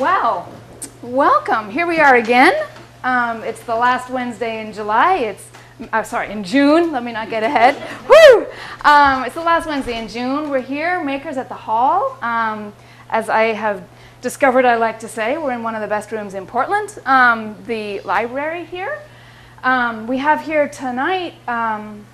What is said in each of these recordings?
Well, welcome. Here we are again. Um, it's the last Wednesday in July. It's uh, sorry, in June. Let me not get ahead. Woo! Um, it's the last Wednesday in June. We're here, Makers at the Hall. Um, as I have discovered, I like to say, we're in one of the best rooms in Portland, um, the library here. Um, we have here tonight. Um,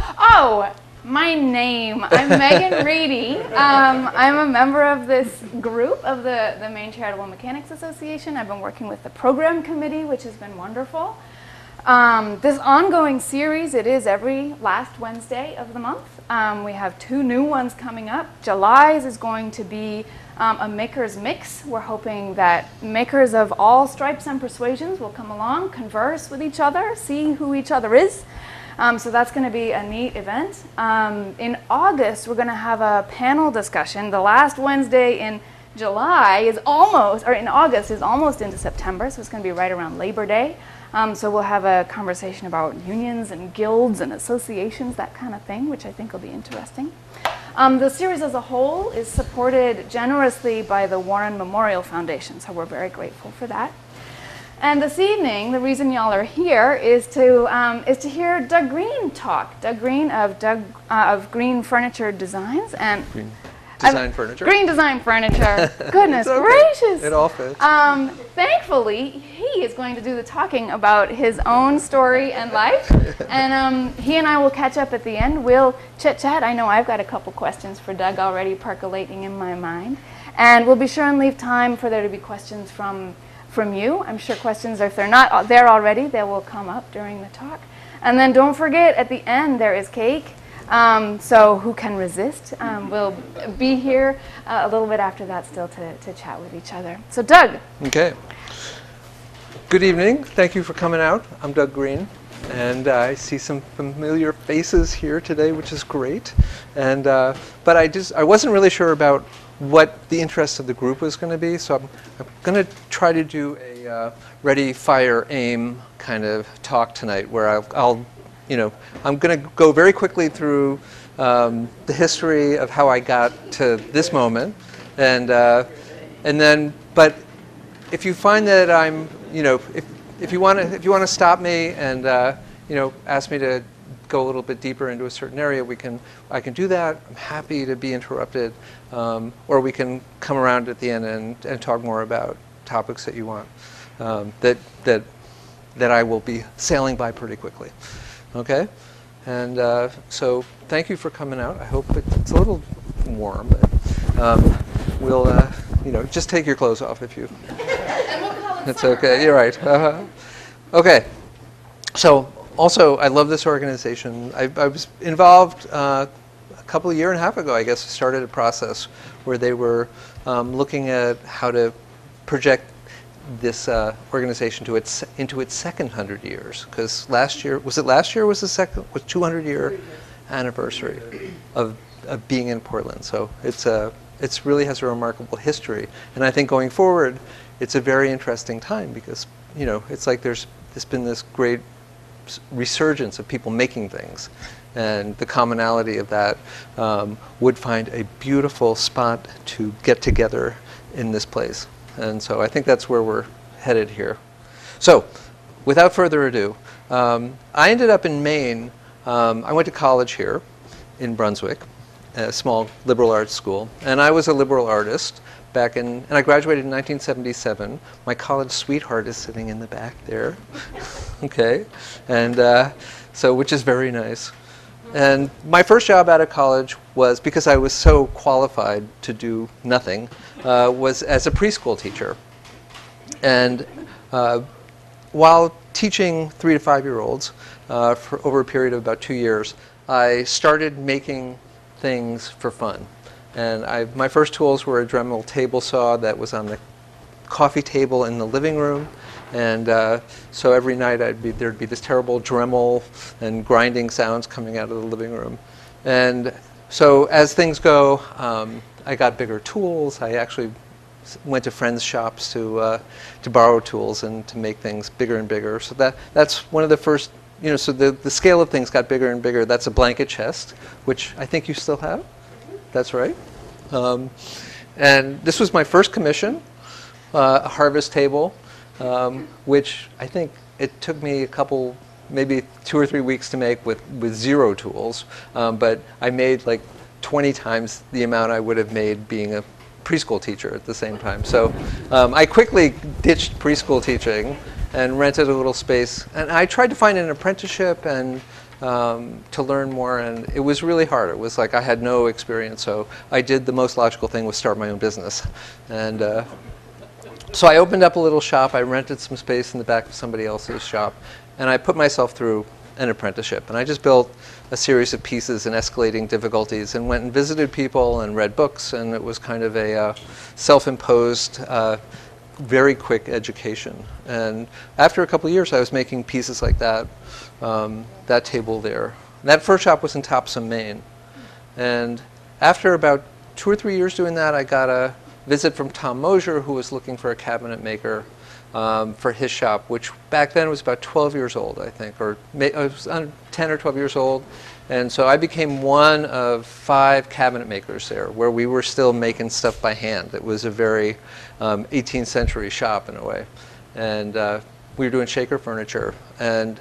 oh, my name. I'm Megan Reedy. Um, I'm a member of this group of the, the Maine Charitable Mechanics Association. I've been working with the program committee, which has been wonderful. Um, this ongoing series, it is every last Wednesday of the month. Um, we have two new ones coming up. July's is going to be um, a maker's mix. We're hoping that makers of all stripes and persuasions will come along, converse with each other, see who each other is. Um, so that's going to be a neat event. Um, in August, we're going to have a panel discussion. The last Wednesday in July is almost, or in August is almost into September, so it's going to be right around Labor Day. Um, so we'll have a conversation about unions and guilds and associations, that kind of thing, which I think will be interesting. Um, the series as a whole is supported generously by the Warren Memorial Foundation, so we're very grateful for that. And this evening, the reason y'all are here is to um, is to hear Doug Green talk. Doug Green of Doug uh, of Green Furniture Designs and Green Design Furniture. Green Design Furniture. Goodness okay. gracious! It all fits. Um, thankfully, he is going to do the talking about his own story and life, and um, he and I will catch up at the end. We'll chit chat. I know I've got a couple questions for Doug already percolating in my mind, and we'll be sure and leave time for there to be questions from from you. I'm sure questions, if they're not there already, they will come up during the talk. And then don't forget, at the end, there is cake. Um, so who can resist? Um, we'll be here uh, a little bit after that still to, to chat with each other. So Doug. Okay. Good evening. Thank you for coming out. I'm Doug Green. And uh, I see some familiar faces here today, which is great. And uh, but I just I wasn't really sure about what the interest of the group was going to be. So I'm, I'm going to try to do a uh, ready, fire, aim kind of talk tonight where I'll, I'll you know, I'm going to go very quickly through um, the history of how I got to this moment. And, uh, and then, but if you find that I'm, you know, if, if you want to, if you want to stop me and, uh, you know, ask me to go a little bit deeper into a certain area, we can, I can do that. I'm happy to be interrupted. Um, or we can come around at the end and, and talk more about topics that you want um, that, that, that I will be sailing by pretty quickly. Okay? And uh, so thank you for coming out. I hope it's a little warm, but um, we'll, uh, you know, just take your clothes off if you. That's okay. You're right. Uh-huh. Okay. So also, I love this organization. I, I was involved uh, a couple of year and a half ago, I guess, started a process where they were um, looking at how to project this uh, organization to its into its second hundred years. Because last year was it last year was the second was 200 year anniversary of, of being in Portland. So it's a it's really has a remarkable history, and I think going forward, it's a very interesting time because you know it's like there's there's been this great resurgence of people making things. And the commonality of that um, would find a beautiful spot to get together in this place. And so I think that's where we're headed here. So, without further ado, um, I ended up in Maine. Um, I went to college here in Brunswick, a small liberal arts school, and I was a liberal artist back in, and I graduated in 1977. My college sweetheart is sitting in the back there, okay, and uh, so which is very nice. And my first job out of college was because I was so qualified to do nothing, uh, was as a preschool teacher. And uh, while teaching three to five year olds uh, for over a period of about two years, I started making things for fun. And I, my first tools were a Dremel table saw that was on the coffee table in the living room. And uh, so every night I'd be, there'd be this terrible Dremel and grinding sounds coming out of the living room. And so as things go, um, I got bigger tools. I actually went to friends' shops to, uh, to borrow tools and to make things bigger and bigger. So that, that's one of the first, you know, so the, the scale of things got bigger and bigger. That's a blanket chest, which I think you still have. That's right. Um, and this was my first commission, uh, a harvest table, um, which I think it took me a couple, maybe two or three weeks to make with, with zero tools. Um, but I made like 20 times the amount I would have made being a preschool teacher at the same time. So um, I quickly ditched preschool teaching and rented a little space. And I tried to find an apprenticeship and um, to learn more, and it was really hard. It was like I had no experience, so I did the most logical thing was start my own business. And uh, so I opened up a little shop. I rented some space in the back of somebody else's shop, and I put myself through an apprenticeship. And I just built a series of pieces in escalating difficulties and went and visited people and read books, and it was kind of a uh, self-imposed, uh, very quick education. And after a couple of years, I was making pieces like that, um, that table there. That first shop was in Topsham, Maine. And after about two or three years doing that, I got a visit from Tom Moser, who was looking for a cabinet maker um, for his shop, which back then was about 12 years old, I think, or I was 10 or 12 years old. And so I became one of five cabinet makers there, where we were still making stuff by hand. It was a very um, 18th century shop in a way. And uh, we were doing shaker furniture. And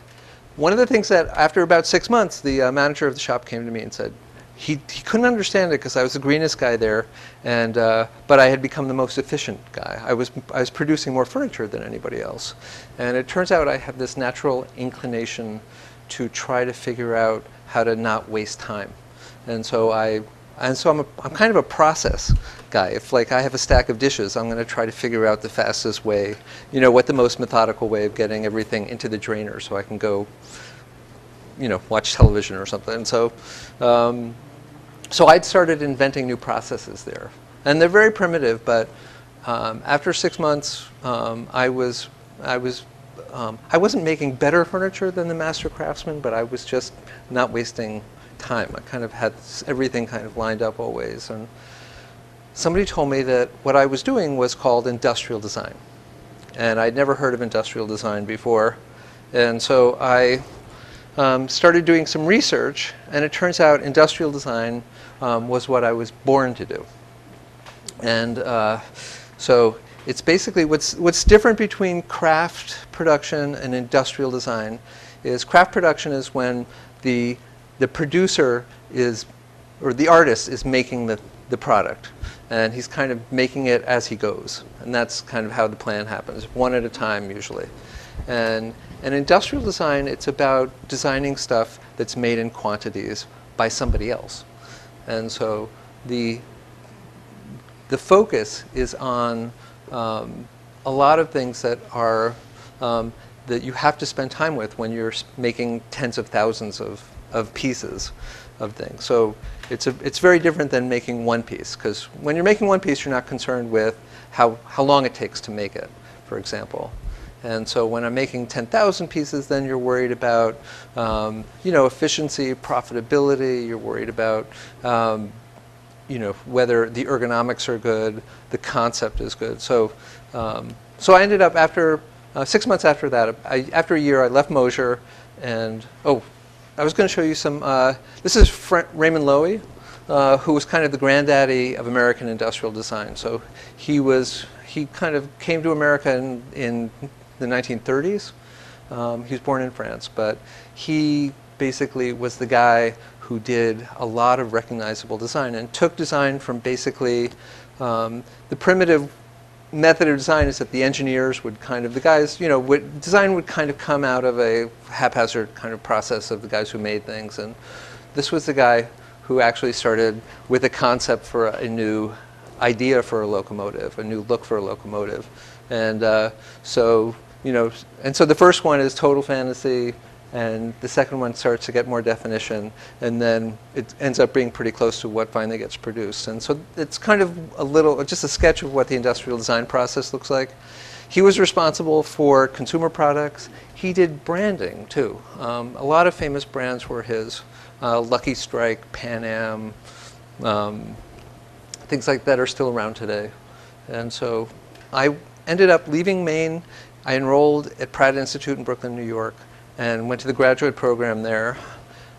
one of the things that, after about six months, the uh, manager of the shop came to me and said, he, he couldn't understand it because I was the greenest guy there, and, uh, but I had become the most efficient guy. I was, I was producing more furniture than anybody else. And it turns out I have this natural inclination to try to figure out how to not waste time. And so I, and so I'm, a, I'm kind of a process guy. If like I have a stack of dishes, I'm going to try to figure out the fastest way, you know, what the most methodical way of getting everything into the drainer so I can go, you know, watch television or something. And so, um, so I'd started inventing new processes there. And they're very primitive, but um, after six months, um, I was, I was, um, I wasn't making better furniture than the master craftsman, but I was just not wasting time. I kind of had everything kind of lined up always. And somebody told me that what I was doing was called industrial design. And I'd never heard of industrial design before. And so I um, started doing some research, and it turns out industrial design um, was what I was born to do. And uh, so it's basically what's, what's different between craft production and industrial design is craft production is when the, the producer is, or the artist is making the, the product. And he's kind of making it as he goes. And that's kind of how the plan happens, one at a time usually. And in industrial design, it's about designing stuff that's made in quantities by somebody else. And so the, the focus is on um, a lot of things that are um, that you have to spend time with when you're making tens of thousands of, of pieces of things. So it's, a, it's very different than making one piece because when you're making one piece, you're not concerned with how, how long it takes to make it, for example. And so when I'm making 10,000 pieces, then you're worried about, um, you know, efficiency, profitability. You're worried about, um, you know, whether the ergonomics are good, the concept is good. So, um, so I ended up after uh, six months after that, I, after a year, I left Moser, and oh, I was going to show you some. Uh, this is Fra Raymond Loewy. Uh, who was kind of the granddaddy of American industrial design. So he was he kind of came to America in, in the 1930s. Um, he was born in France, but he basically was the guy who did a lot of recognizable design and took design from basically um, the primitive method of design is that the engineers would kind of the guys you know would, design would kind of come out of a haphazard kind of process of the guys who made things. And this was the guy who actually started with a concept for a, new idea for a locomotive a new look for a locomotive. And uh, so you know, and so the first one is total fantasy, and the second one starts to get more definition, and then it ends up being pretty close to what finally gets produced. And so it's kind of a little, just a sketch of what the industrial design process looks like. He was responsible for consumer products. He did branding too. Um, a lot of famous brands were his. Uh, Lucky Strike, Pan Am, um, things like that are still around today. And so I ended up leaving Maine I enrolled at Pratt Institute in Brooklyn, New York, and went to the graduate program there,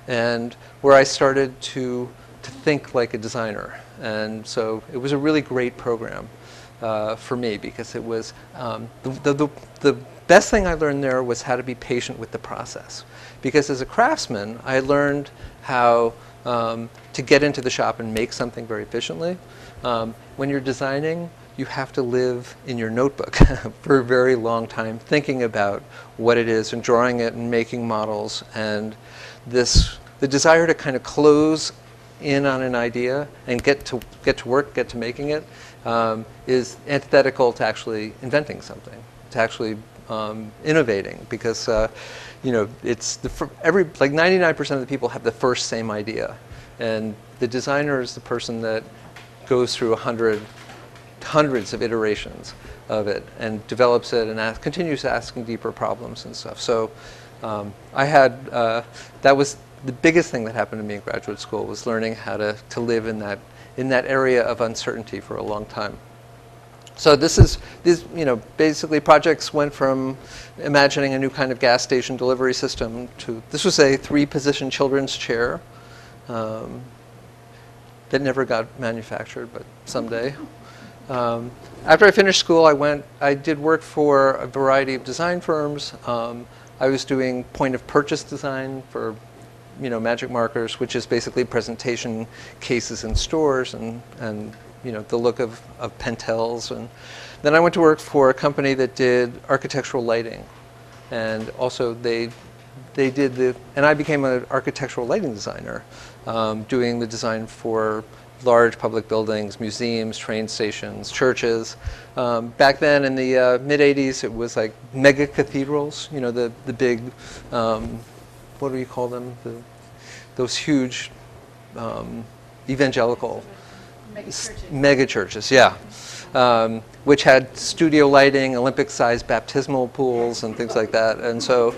and where I started to, to think like a designer. And so it was a really great program. uh, for me because it was um, the, the, the, the best thing I learned there was how to be patient with the process. Because as a craftsman, I learned how um, to get into the shop and make something very efficiently. Um, when you're designing, you have to live in your notebook for a very long time thinking about what it is and drawing it and making models. And this the desire to kind of close in on an idea and get to get to work get to making it um, is antithetical to actually inventing something to actually um, innovating. Because uh, you know it's the every like 99% of the people have the first same idea. And the designer is the person that goes through a hundred hundreds of iterations of it and develops it and ask, continues asking deeper problems and stuff. So um, I had, uh, that was the biggest thing that happened to me in graduate school was learning how to, to live in that, in that area of uncertainty for a long time. So this is, this, you know, basically projects went from imagining a new kind of gas station delivery system to, this was a three position children's chair um, that never got manufactured, but someday. Um, after I finished school, I went, I did work for a variety of design firms. Um, I was doing point of purchase design for, you know, magic markers, which is basically presentation cases in stores and, and you know, the look of, of Pentels. And then I went to work for a company that did architectural lighting. And also they, they did the, and I became an architectural lighting designer, um, doing the design for large public buildings, museums, train stations, churches. Um, back then in the uh, mid 80s, it was like mega cathedrals, you know, the, the big, um, what do you call them? The, those huge um, evangelical mega churches, mega churches yeah. Um, which had studio lighting, Olympic sized baptismal pools, and things like that. And so,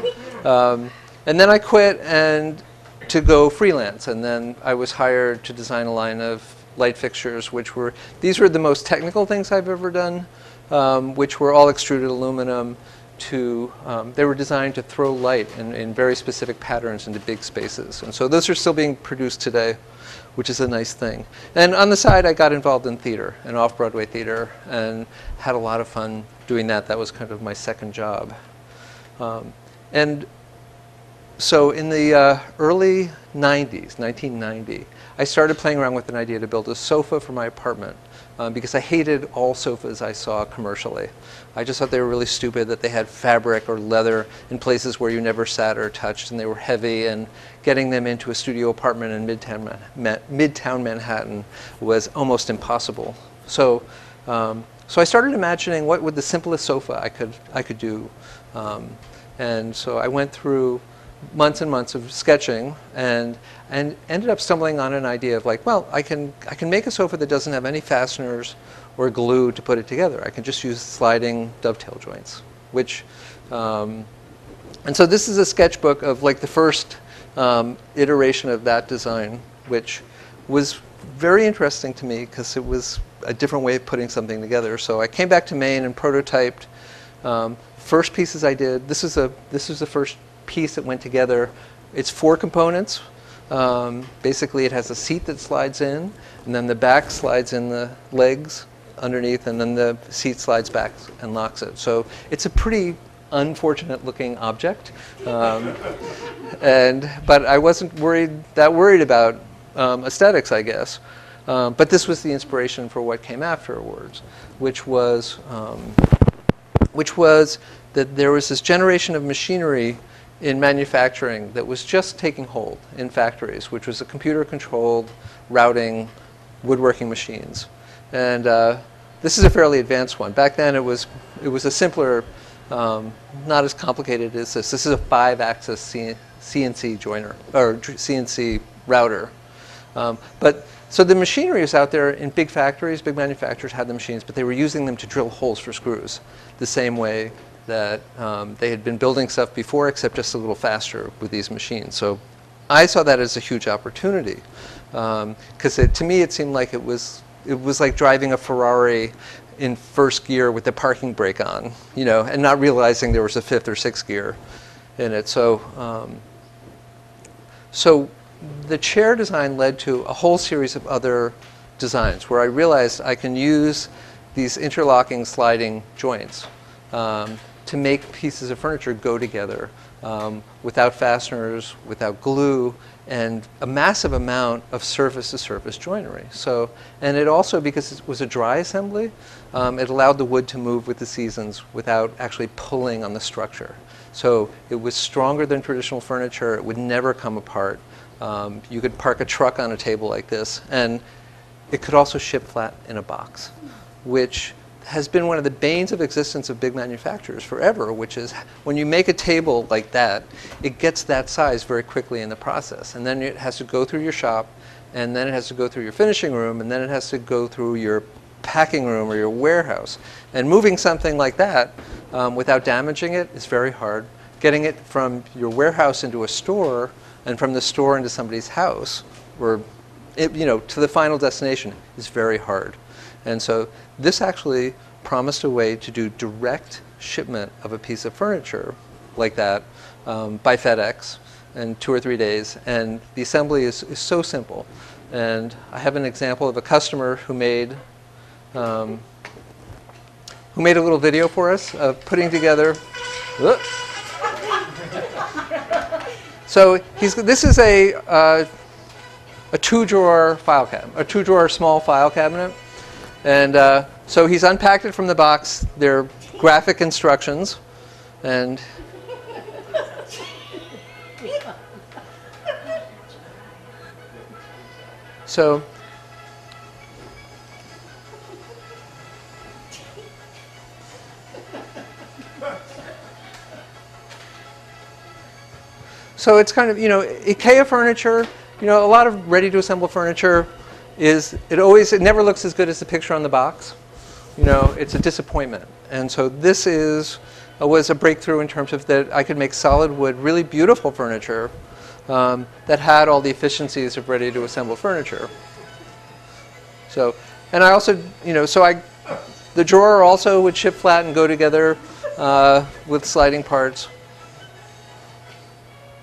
um, and then I quit and to go freelance. And then I was hired to design a line of light fixtures, which were, these were the most technical things I've ever done, um, which were all extruded aluminum to, um, they were designed to throw light in, in very specific patterns into big spaces. And so those are still being produced today, which is a nice thing. And on the side, I got involved in theater and off-Broadway theater and had a lot of fun doing that. That was kind of my second job. Um, and so in the uh, early 90s, 1990, I started playing around with an idea to build a sofa for my apartment um, because I hated all sofas I saw commercially. I just thought they were really stupid that they had fabric or leather in places where you never sat or touched and they were heavy and getting them into a studio apartment in Midtown, Man Midtown Manhattan was almost impossible. So, um, so I started imagining what would the simplest sofa I could, I could do. Um, and so I went through months and months of sketching and and ended up stumbling on an idea of like, well, I can I can make a sofa that doesn't have any fasteners or glue to put it together. I can just use sliding dovetail joints, which um, and so this is a sketchbook of like the first um, iteration of that design, which was very interesting to me because it was a different way of putting something together. So I came back to Maine and prototyped. Um, first pieces I did. This is a this is the first piece that went together. It's four components. Um, basically, it has a seat that slides in, and then the back slides in the legs underneath, and then the seat slides back and locks it. So it's a pretty unfortunate looking object. Um, and, but I wasn't worried, that worried about um, aesthetics, I guess. Um, but this was the inspiration for what came afterwards, which was, um, which was that there was this generation of machinery in manufacturing that was just taking hold in factories, which was a computer-controlled routing woodworking machines. And uh, this is a fairly advanced one. Back then it was, it was a simpler, um, not as complicated as this. This is a five-axis CNC joiner, or CNC router. Um, but so the machinery is out there in big factories, big manufacturers had the machines, but they were using them to drill holes for screws the same way that um, they had been building stuff before, except just a little faster with these machines. So I saw that as a huge opportunity because um, to me it seemed like it was it was like driving a Ferrari in first gear with the parking brake on, you know, and not realizing there was a fifth or sixth gear in it. So, um, so the chair design led to a whole series of other designs where I realized I can use these interlocking sliding joints um, to make pieces of furniture go together um, without fasteners, without glue, and a massive amount of surface-to-surface joinery. So, and it also, because it was a dry assembly, um, it allowed the wood to move with the seasons without actually pulling on the structure. So it was stronger than traditional furniture. It would never come apart. Um, you could park a truck on a table like this, and it could also ship flat in a box, which has been one of the banes of existence of big manufacturers forever, which is when you make a table like that, it gets that size very quickly in the process. And then it has to go through your shop, and then it has to go through your finishing room, and then it has to go through your packing room or your warehouse. And moving something like that um, without damaging it is very hard. Getting it from your warehouse into a store and from the store into somebody's house or it, you know, to the final destination is very hard. And so this actually promised a way to do direct shipment of a piece of furniture like that um, by FedEx in two or three days. And the assembly is, is so simple. And I have an example of a customer who made um, who made a little video for us of putting together. so he's, this is a, uh, a two-drawer file cabinet, a two-drawer small file cabinet. And uh, so he's unpacked it from the box. They're graphic instructions. And so So it's kind of, you know, IKEA furniture, you know, a lot of ready to assemble furniture is, it always, it never looks as good as the picture on the box. You know, it's a disappointment. And so this is, uh, was a breakthrough in terms of that I could make solid wood, really beautiful furniture um, that had all the efficiencies of ready to assemble furniture. So, and I also, you know, so I, the drawer also would ship flat and go together uh, with sliding parts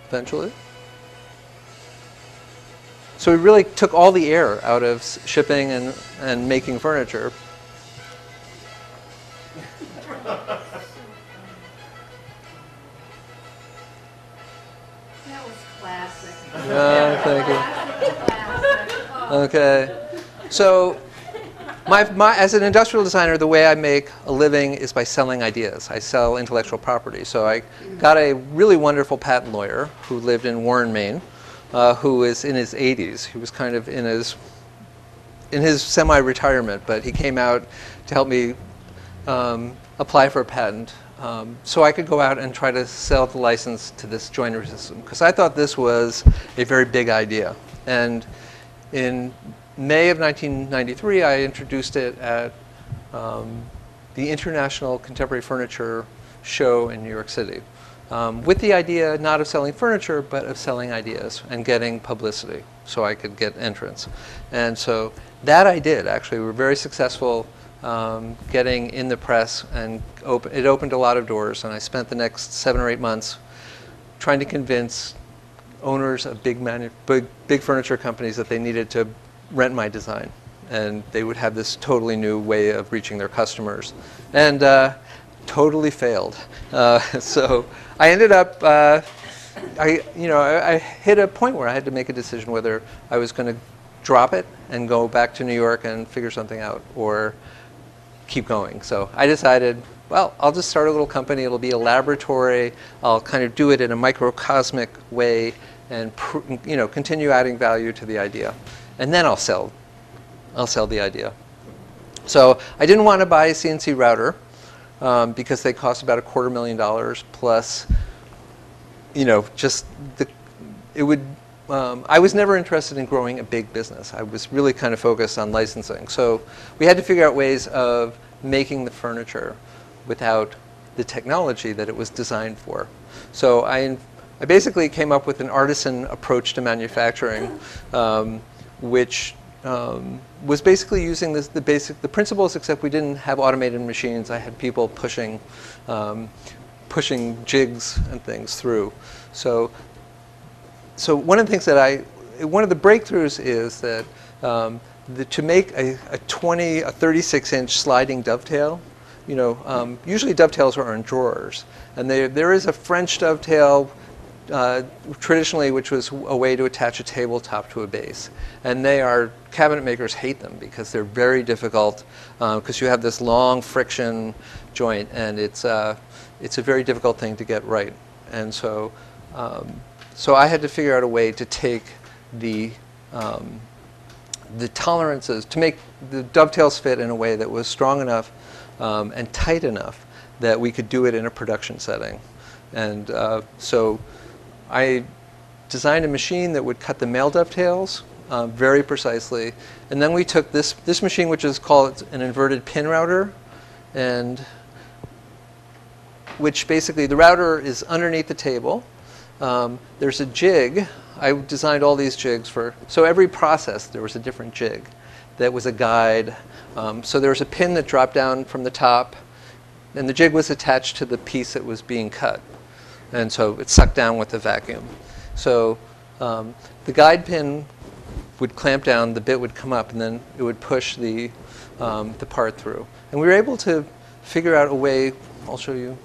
eventually. So we really took all the air out of shipping and, and making furniture. That was classic. Thank you. Okay. So my, my, as an industrial designer, the way I make a living is by selling ideas. I sell intellectual property. So I got a really wonderful patent lawyer who lived in Warren, Maine, uh, who is in his 80s. He was kind of in his in his semi-retirement, but he came out to help me um, apply for a patent um, so I could go out and try to sell the license to this joinery system because I thought this was a very big idea. And in May of 1993, I introduced it at um, the International Contemporary Furniture Show in New York City, um, with the idea not of selling furniture, but of selling ideas and getting publicity so I could get entrance. And so that I did, actually. We were very successful um, getting in the press, and op it opened a lot of doors. And I spent the next seven or eight months trying to convince owners of big, big, big furniture companies that they needed to rent my design. And they would have this totally new way of reaching their customers. And uh, totally failed. Uh, so I ended up, uh, I, you know, I, I, hit a point where I had to make a decision whether I was going to drop it and go back to New York and figure something out or keep going. So I decided, well, I'll just start a little company. It'll be a laboratory. I'll kind of do it in a microcosmic way and you know, continue adding value to the idea and then I'll sell. I'll sell the idea. So I didn't want to buy a CNC router um, because they cost about a quarter million dollars plus, you know, just the, it would, um, I was never interested in growing a big business. I was really kind of focused on licensing. So we had to figure out ways of making the furniture without the technology that it was designed for. So I, I basically came up with an artisan approach to manufacturing. Um, which um, was basically using this, the basic the principles, except we didn't have automated machines. I had people pushing um, pushing jigs and things through. So so one of the things that I one of the breakthroughs is that um, the, to make a, a 20, a 36 inch sliding dovetail, you know, um, usually dovetails are in drawers. And they, there is a French dovetail uh, traditionally, which was a way to attach a tabletop to a base. And they are, cabinet makers hate them because they're very difficult because uh, you have this long friction joint and it's, uh, it's a very difficult thing to get right. And so, um, so I had to figure out a way to take the, um, the tolerances, to make the dovetails fit in a way that was strong enough um, and tight enough that we could do it in a production setting. And uh, so I designed a machine that would cut the male dovetails uh, very precisely. And then we took this, this machine, which is called an inverted pin router, and which basically the router is underneath the table. Um, there's a jig. I designed all these jigs for, so every process there was a different jig that was a guide. Um, so there was a pin that dropped down from the top, and the jig was attached to the piece that was being cut. And so it sucked down with the vacuum. So um, the guide pin would clamp down, the bit would come up, and then it would push the, um, the part through. And we were able to figure out a way, I'll show you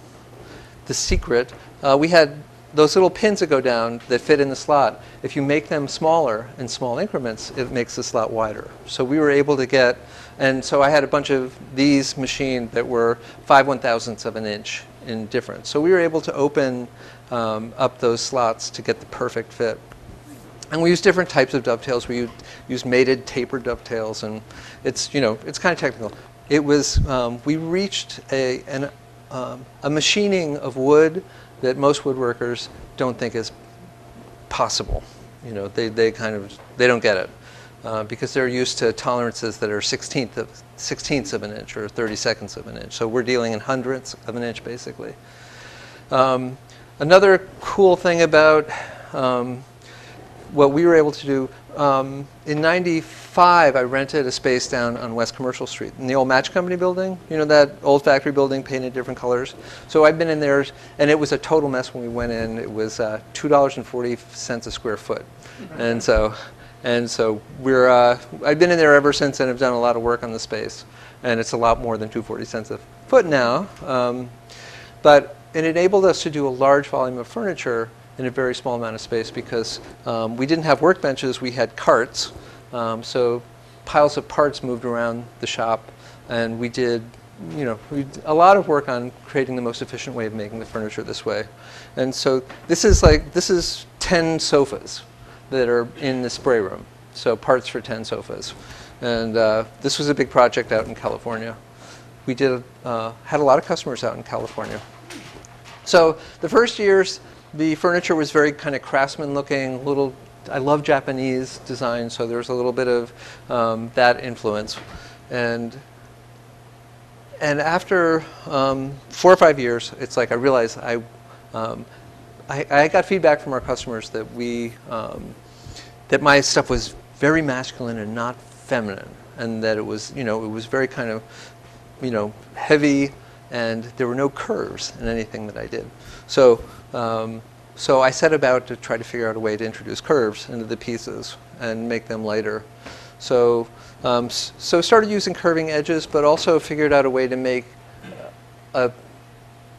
the secret. Uh, we had those little pins that go down that fit in the slot. If you make them smaller in small increments, it makes the slot wider. So we were able to get, and so I had a bunch of these machined that were 5 one thousandths of an inch in difference. So we were able to open um, up those slots to get the perfect fit. And we use different types of dovetails. We use mated tapered dovetails, and it's you know it's kind of technical. It was um, we reached a an, um, a machining of wood that most woodworkers don't think is possible. You know they, they kind of they don't get it uh, because they're used to tolerances that are 16th of sixteenths of an inch or 30 seconds of an inch. So we're dealing in hundredths of an inch basically. Um, another cool thing about um, what we were able to do um, in 95 i rented a space down on west commercial street in the old match company building. You know that old factory building painted different colors. So i've been in there and it was a total mess when we went in. It was uh, $2.40 a square foot. And so and so we're uh, i've been in there ever since and have done a lot of work on the space and it's a lot more than 240 cents a foot now um, but it enabled us to do a large volume of furniture in a very small amount of space because um, we didn't have workbenches, we had carts. Um, so piles of parts moved around the shop, and we did you know, a lot of work on creating the most efficient way of making the furniture this way. And so this is like, this is 10 sofas that are in the spray room. So parts for 10 sofas. And uh, this was a big project out in California. We did, uh, had a lot of customers out in California. So the first years, the furniture was very kind of craftsman looking, little, I love Japanese design, so there's a little bit of um, that influence. And, and after um, four or five years, it's like I realized I, um, I, I, got feedback from our customers that we, um, that my stuff was very masculine and not feminine, and that it was, you know, it was very kind of, you know, heavy, and there were no curves in anything that I did. So um, so I set about to try to figure out a way to introduce curves into the pieces and make them lighter. So, um, so started using curving edges, but also figured out a way to make a,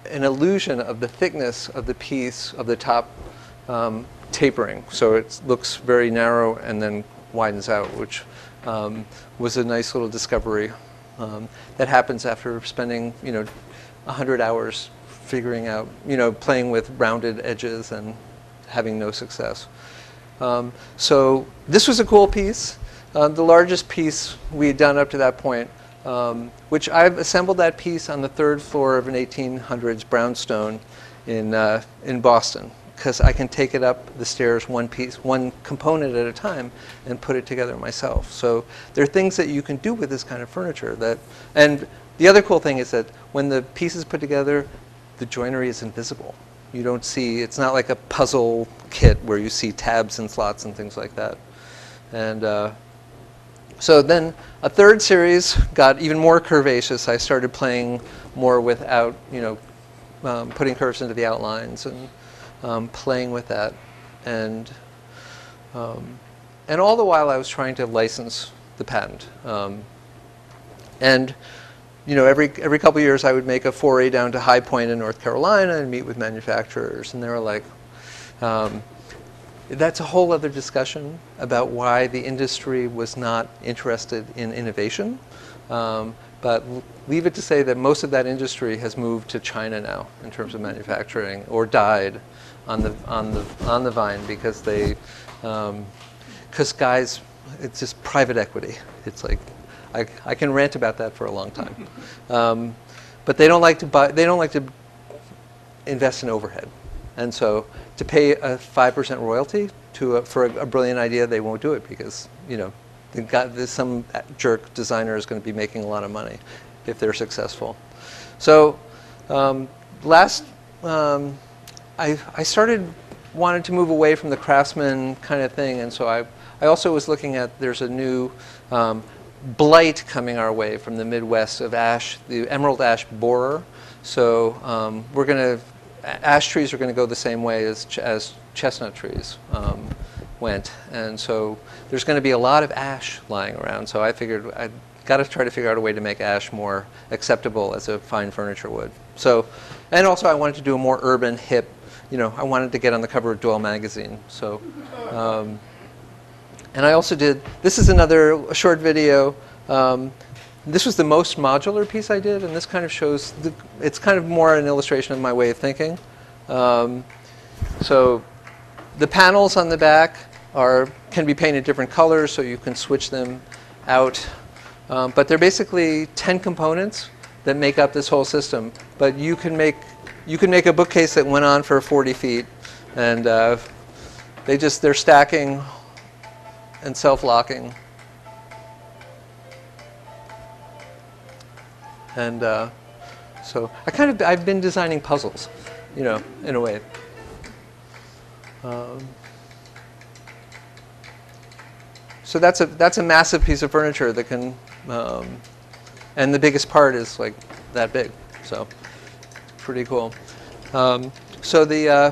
an illusion of the thickness of the piece of the top um, tapering. So it looks very narrow and then widens out, which um, was a nice little discovery um, that happens after spending, you know, 100 hours figuring out, you know, playing with rounded edges and having no success. Um, so this was a cool piece. Uh, the largest piece we had done up to that point, um, which I've assembled that piece on the third floor of an 1800s brownstone in, uh, in Boston because I can take it up the stairs one piece, one component at a time and put it together myself. So there are things that you can do with this kind of furniture that, and the other cool thing is that when the pieces put together, the joinery is invisible. You don't see, it's not like a puzzle kit where you see tabs and slots and things like that. And uh, so then a third series got even more curvaceous. I started playing more without, you know, um, putting curves into the outlines and um, playing with that. And, um, and all the while I was trying to license the patent. Um, and you know, every every couple years I would make a foray down to High Point in North Carolina and meet with manufacturers, and they were like, um, that's a whole other discussion about why the industry was not interested in innovation. Um, but leave it to say that most of that industry has moved to China now in terms of manufacturing, or died on the on the on the vine because they, because um, guys, it's just private equity. It's like, I, I can rant about that for a long time, um, but they don't like to buy. They don't like to invest in overhead, and so to pay a five percent royalty to a, for a, a brilliant idea, they won't do it because you know got some jerk designer is going to be making a lot of money if they're successful. So um, last, um, I, I started wanted to move away from the craftsman kind of thing, and so I, I also was looking at there's a new um, blight coming our way from the Midwest of ash, the emerald ash borer. So um, we're going to ash trees are going to go the same way as, ch as chestnut trees. Um, went. And so there's going to be a lot of ash lying around. So I figured I'd got to try to figure out a way to make ash more acceptable as a fine furniture wood. So, and also I wanted to do a more urban, hip, you know, I wanted to get on the cover of Dwell magazine. So, um, and I also did, this is another short video. Um, this was the most modular piece I did, and this kind of shows, the, it's kind of more an illustration of my way of thinking. Um, so the panels on the back are, can be painted different colors, so you can switch them out. Um, but they're basically 10 components that make up this whole system. But you can make, you can make a bookcase that went on for 40 feet, and uh, they just, they're stacking and self-locking. And uh, so I kind of, I've been designing puzzles, you know, in a way. Um, so that's a that's a massive piece of furniture that can, um, and the biggest part is like that big. So pretty cool. Um, so the uh,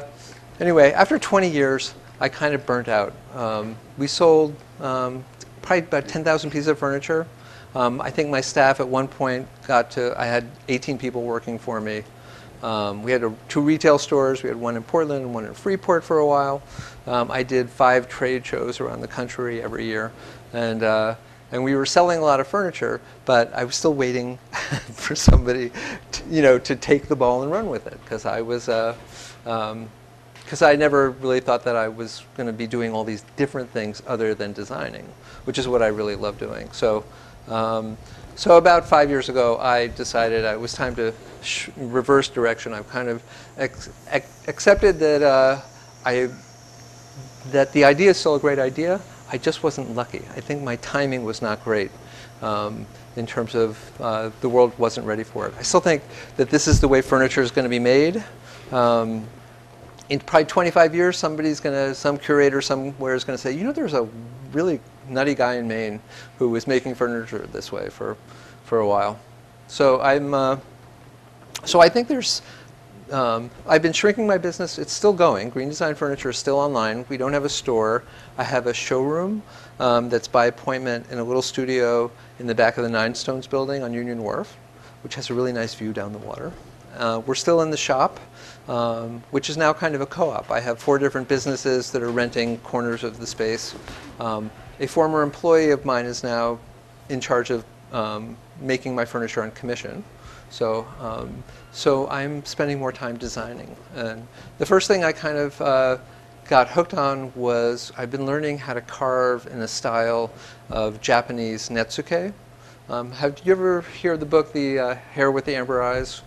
anyway, after 20 years, I kind of burnt out. Um, we sold um, probably about 10,000 pieces of furniture. Um, I think my staff at one point got to I had 18 people working for me. Um, we had a, two retail stores. We had one in Portland and one in Freeport for a while. Um, I did five trade shows around the country every year, and uh, and we were selling a lot of furniture. But I was still waiting for somebody, to, you know, to take the ball and run with it because I was. because uh, um, I never really thought that I was going to be doing all these different things other than designing, which is what I really love doing. So, um, so about five years ago, I decided it was time to reverse direction. I've kind of accepted that uh, I that the idea is still a great idea. I just wasn't lucky. I think my timing was not great um, in terms of uh, the world wasn't ready for it. I still think that this is the way furniture is going to be made. Um, in probably 25 years, somebody's going to, some curator somewhere is going to say, you know, there's a really nutty guy in Maine who was making furniture this way for, for a while. So I'm, uh, so I think there's, um, I've been shrinking my business. It's still going. Green Design Furniture is still online. We don't have a store. I have a showroom um, that's by appointment in a little studio in the back of the Nine Stones building on Union Wharf, which has a really nice view down the water. Uh, we're still in the shop, um, which is now kind of a co-op. I have four different businesses that are renting corners of the space. Um, a former employee of mine is now in charge of um, making my furniture on commission. So, um, so I'm spending more time designing. And the first thing I kind of uh, got hooked on was I've been learning how to carve in a style of Japanese netsuke. Um, have you ever heard the book, The uh, Hare with the Amber Eyes?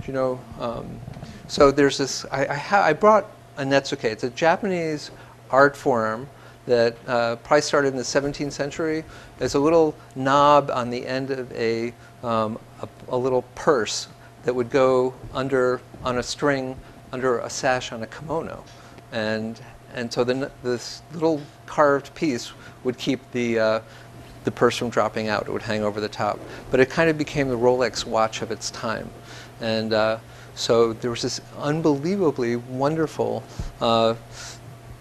Do you know? Um, so there's this, I, I, I, brought a netsuke. It's a Japanese art form that uh, probably started in the 17th century. There's a little knob on the end of a, um, a, a, little purse that would go under on a string under a sash on a kimono. And, and so then this little carved piece would keep the, uh, the purse from dropping out. It would hang over the top. But it kind of became the Rolex watch of its time. And uh, so there was this unbelievably wonderful uh,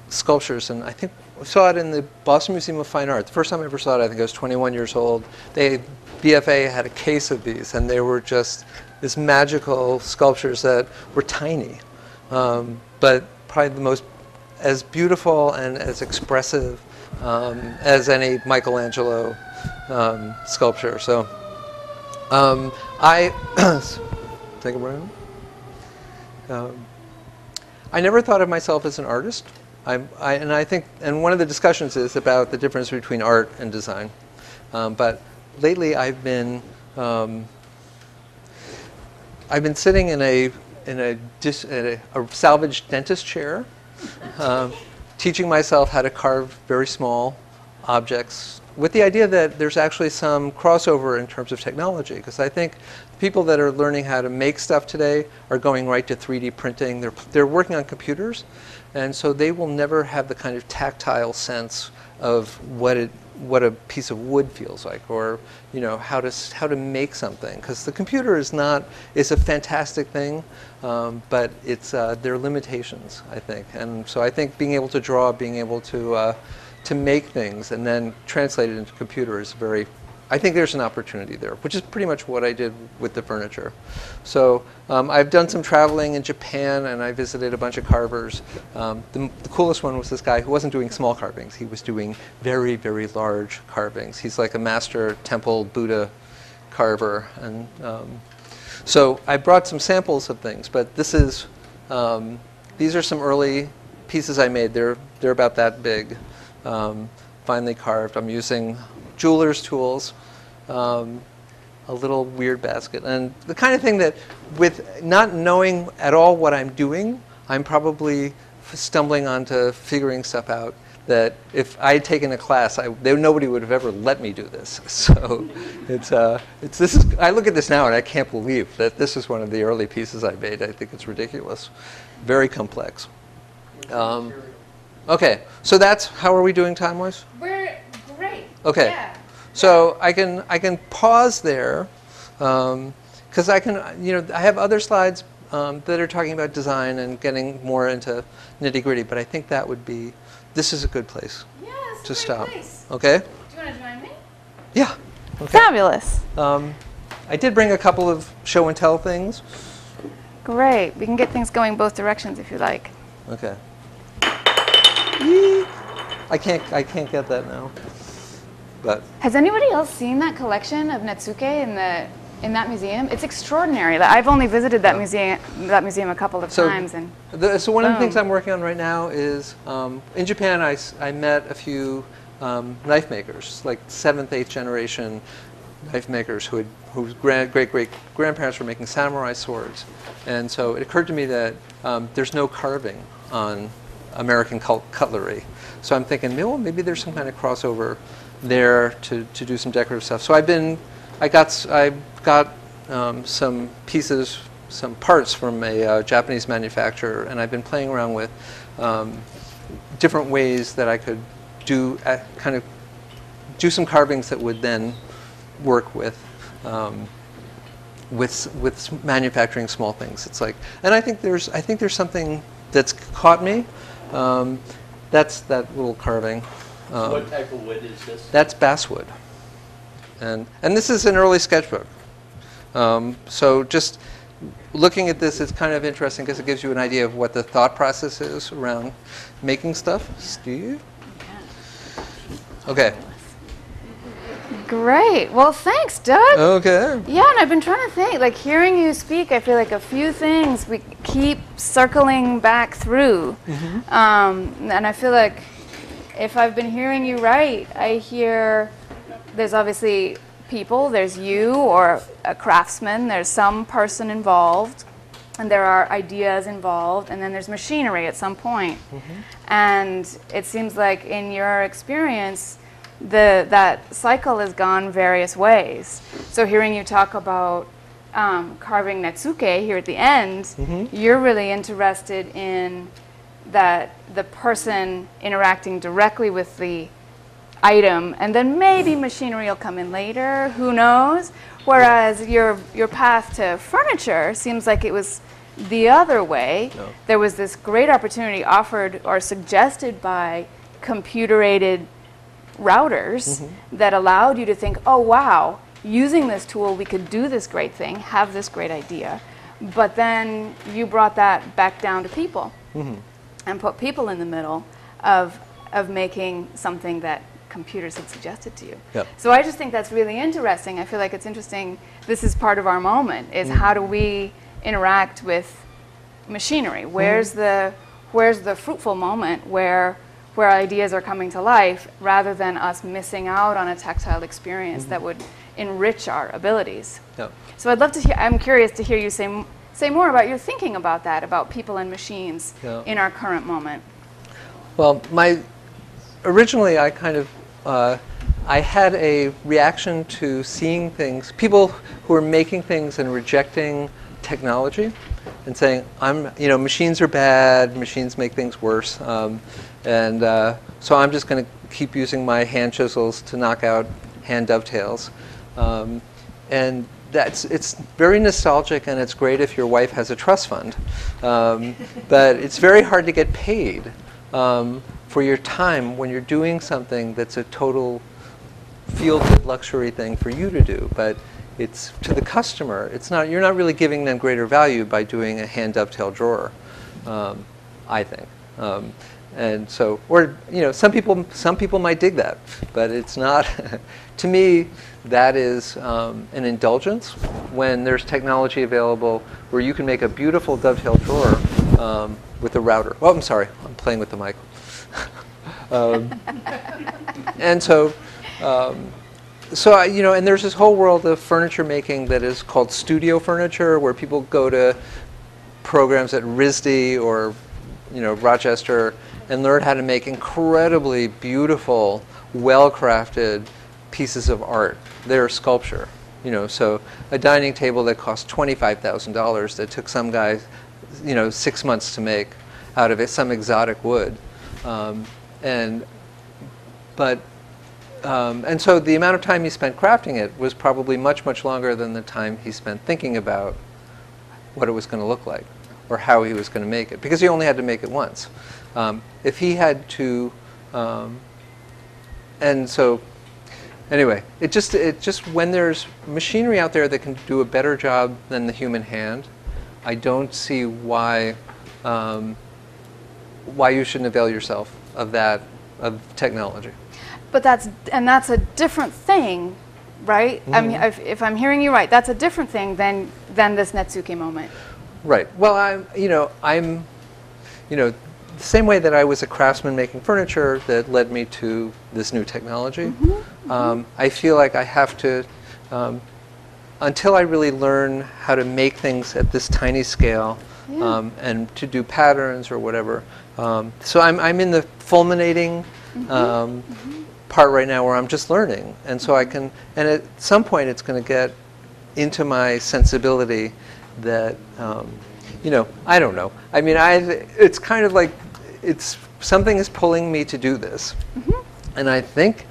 sculptures, and I think saw it in the Boston Museum of Fine Art. The first time I ever saw it, I think I was 21 years old. They, MFA had a case of these, and they were just these magical sculptures that were tiny, um, but probably the most as beautiful and as expressive um, as any Michelangelo um, sculpture. So um, I take a. Um, I never thought of myself as an artist. I, I, and I think, and one of the discussions is about the difference between art and design. Um, but lately, I've been, um, I've been sitting in a in a, dis, a, a salvaged dentist chair, um, teaching myself how to carve very small objects with the idea that there's actually some crossover in terms of technology. Because I think people that are learning how to make stuff today are going right to 3D printing. They're, they're working on computers, and so they will never have the kind of tactile sense of what it what a piece of wood feels like or you know how to how to make something. Because the computer is not is a fantastic thing um, but it's uh, there are limitations I think. And so I think being able to draw being able to uh, to make things and then translate it into computer is very I think there's an opportunity there, which is pretty much what I did with the furniture. So um, I've done some traveling in Japan and I visited a bunch of carvers. Um, the, the, coolest one was this guy who wasn't doing small carvings. He was doing very, very large carvings. He's like a master temple Buddha carver. And um, so I brought some samples of things, but this is, um, these are some early pieces I made. They're, they're about that big, um, finely carved. I'm using jeweler's tools, um, a little weird basket, and the kind of thing that, with not knowing at all what I'm doing, I'm probably stumbling onto figuring stuff out that if I had taken a class, I, they, nobody would have ever let me do this. So it's, uh, it's, this is, I look at this now and I can't believe that this is one of the early pieces I made. I think it's ridiculous. Very complex. Um, okay, so that's, how are we doing time-wise? We're Okay. Yeah. So I can I can pause there because um, I can you know I have other slides um, that are talking about design and getting more into nitty gritty, but I think that would be this is a good place yes, to stop. Place. Okay. Do you want to join me? Yeah. Okay. Fabulous. Um, I did bring a couple of show and tell things. Great. We can get things going both directions if you like. Okay. I can't I can't get that now. But has anybody else seen that collection of Netsuke in the in that museum? It's extraordinary. I've only visited that yeah. museum that museum a couple of so times. And the, so one boom. of the things I'm working on right now is um, in Japan. I, I met a few um, knife makers, like seventh, eighth generation knife makers who had, whose grand, great great grandparents were making samurai swords, and so it occurred to me that um, there's no carving on American cutlery. So I'm thinking, well, maybe there's some kind of crossover there to, to do some decorative stuff. So I've been, I got, I got um, some pieces, some parts from a uh, Japanese manufacturer, and I've been playing around with um, different ways that I could do uh, kind of do some carvings that would then work with. Um, with with manufacturing small things, it's like, and I think there's I think there's something that's caught me. Um, that's that little carving. Um, what type of wood is this? That's basswood. And, and this is an early sketchbook. Um, so just looking at this is kind of interesting because it gives you an idea of what the thought process is around making stuff. Steve? Okay. Great. Well, thanks, Doug. Okay. Yeah, and I've been trying to think. Like hearing you speak, I feel like a few things we keep circling back through, mm-hmm. um, and I feel like if I've been hearing you right, I hear there's obviously people, there's you or a craftsman, there's some person involved, and there are ideas involved, and then there's machinery at some point. Mm-hmm. And it seems like in your experience, the, that cycle has gone various ways. So hearing you talk about um, carving Netsuke here at the end, mm-hmm. you're really interested in that the person interacting directly with the item, and then maybe machinery will come in later, who knows? Whereas your, your path to furniture seems like it was the other way. No. There was this great opportunity offered or suggested by computer aided routers mm-hmm. that allowed you to think, oh, wow, using this tool, we could do this great thing, have this great idea. But then you brought that back down to people mm-hmm. And put people in the middle of, of making something that computers had suggested to you. Yep. So I just think that's really interesting. I feel like it's interesting. This is part of our moment is mm. how do we interact with machinery? Where's mm. the where's the fruitful moment where where ideas are coming to life rather than us missing out on a tactile experience that mm-hmm. would enrich our abilities. Yep. So I'd love to hear I'm curious to hear you say say more about your thinking about that about people and machines Yeah. in our current moment. Well, my originally I kind of uh, I had a reaction to seeing things, people who are making things and rejecting technology, and saying, "I'm, you know, machines are bad. Machines make things worse." Um, and uh, so I'm just going to keep using my hand chisels to knock out hand dovetails. Um, and that's it's very nostalgic and it's great if your wife has a trust fund, um, but it's very hard to get paid um, for your time when you're doing something that's a total feel-good luxury thing for you to do. But it's to the customer. It's not you're not really giving them greater value by doing a hand dovetail drawer. Um, I think. And so, or you know, some people some people might dig that, but it's not. to me, that is um, an indulgence when there's technology available where you can make a beautiful dovetail drawer um, with a router. Oh, I'm sorry, I'm playing with the mic. um, and so, um, so I, you know, and there's this whole world of furniture making that is called studio furniture, where people go to programs at RISD or, you know, Rochester, and learn how to make incredibly beautiful, well-crafted pieces of art. They're sculpture, you know. So a dining table that cost twenty-five thousand dollars that took some guy, you know, six months to make out of it, some exotic wood, um, and but um, and so the amount of time he spent crafting it was probably much much longer than the time he spent thinking about what it was going to look like or how he was going to make it because he only had to make it once. Um, if he had to, um, and so anyway, it just it just when there's machinery out there that can do a better job than the human hand, I don't see why um, why you shouldn't avail yourself of that of technology. But that's and that's a different thing, right? I mean, if, if I'm hearing you right, that's a different thing than than this Netsuke moment. Right. Well, I'm, you know, I'm, you know, the same way that I was a craftsman making furniture that led me to this new technology. Um, I feel like I have to, um, until I really learn how to make things at this tiny scale Yeah. um, and to do patterns or whatever. Um, so I'm, I'm in the fulminating um, part right now where I'm just learning. And so I can, and at some point it's going to get into my sensibility that um, you know I don't know. I mean, I it's kind of like it's something is pulling me to do this, and I think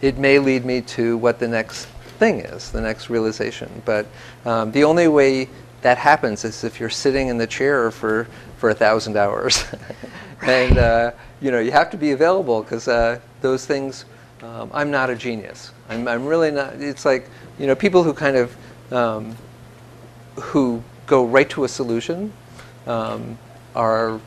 it may lead me to what the next thing is, the next realization. But um, the only way that happens is if you're sitting in the chair for for a thousand hours, and uh, you know you have to be available because uh, those things. Um, I'm not a genius. I'm, I'm really not. It's like you know people who kind of um, who go right to a solution um, are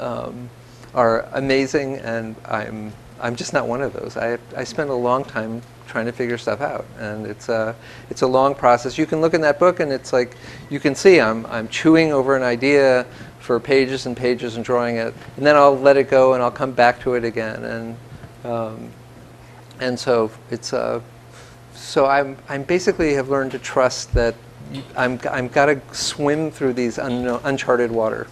um, are amazing, and I'm I'm just not one of those. I I spend a long time trying to figure stuff out, and it's a it's a long process. You can look in that book, and it's like you can see I'm I'm chewing over an idea for pages and pages and drawing it, and then I'll let it go, and I'll come back to it again, and um, and so it's uh, so I'm I'm basically have learned to trust that I'm I'm got to swim through these unknown, uncharted water,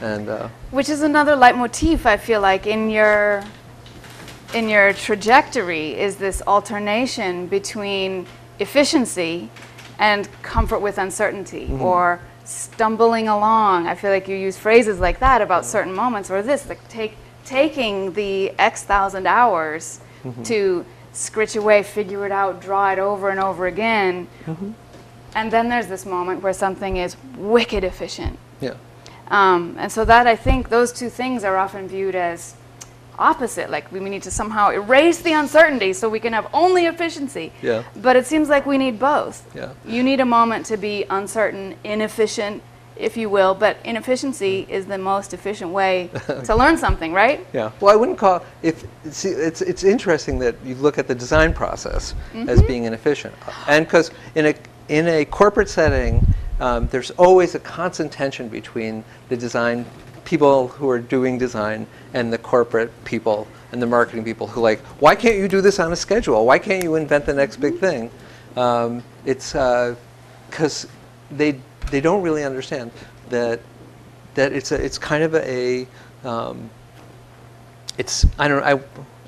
and uh, Which is another leitmotif I feel like in your in your trajectory is this alternation between efficiency and comfort with uncertainty mm-hmm. or stumbling along. I feel like you use phrases like that about mm-hmm. certain moments or this like take taking the X thousand hours mm-hmm. to scritch away, figure it out, draw it over and over again. And then there's this moment where something is wicked efficient. yeah. Um, and so that I think those two things are often viewed as opposite. Like we need to somehow erase the uncertainty so we can have only efficiency. Yeah. But it seems like we need both. Yeah. You need a moment to be uncertain, inefficient, if you will, but inefficiency is the most efficient way to learn something, right? Yeah. Well, I wouldn't call if see, it's it's interesting that you look at the design process as being inefficient, and because in a in a corporate setting, um, there's always a constant tension between the design people who are doing design and the corporate people and the marketing people who like, why can't you do this on a schedule? Why can't you invent the next big thing? Um, it's because they they don't really understand that that it's a, it's kind of a um, it's I don't I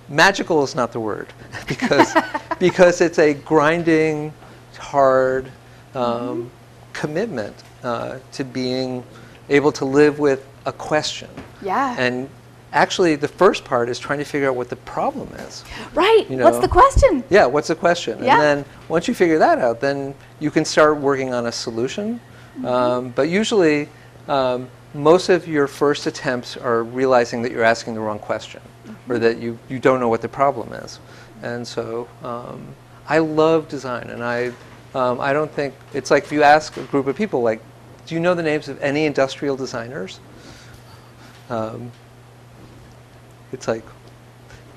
magical is not the word because because it's a grinding hard um, commitment uh, to being able to live with a question. Yeah. and actually the first part is trying to figure out what the problem is. Right. you What's the question? yeah what's the question? Yeah. and then once you figure that out then you can start working on a solution. Um, but usually um, most of your first attempts are realizing that you're asking the wrong question or that you, you don't know what the problem is. And so um, i love design and i um, i don't think it's like if you ask a group of people like do you know the names of any industrial designers um, it's like